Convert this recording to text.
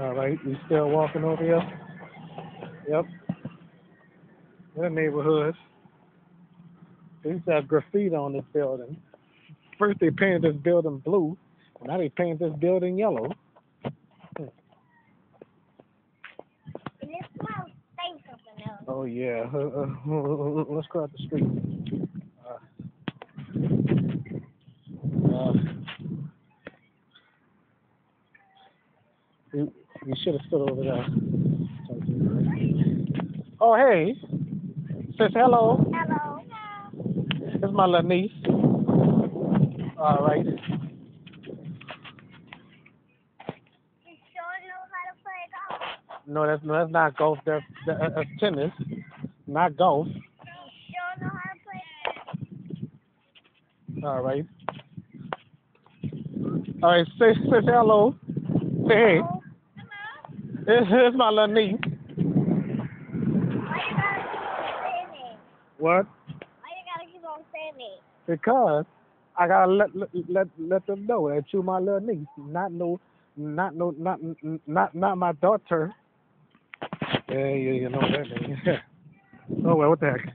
All right, we still walking over here? Yep. That neighborhood. They used to have graffiti on this building. First they painted this building blue, now they painted this building yellow. And it smells like something else. Oh yeah. Uh, uh, let's go out the street. Uh, uh, you, you should have stood over there. Oh hey, says hello. Hello. This is my little niece. All right. You sure know how to play golf? No, that's no, that's not golf. That's, that- that's tennis, not golf. You sure know how to play All right. All right. Say say hello. Say hey. Hello. Is my little niece. What? Why you gotta keep on saying it? Because I gotta let let let, them know that you my little niece, not no, not no, not not not my daughter. Yeah, yeah, you know that. Oh well, what the heck?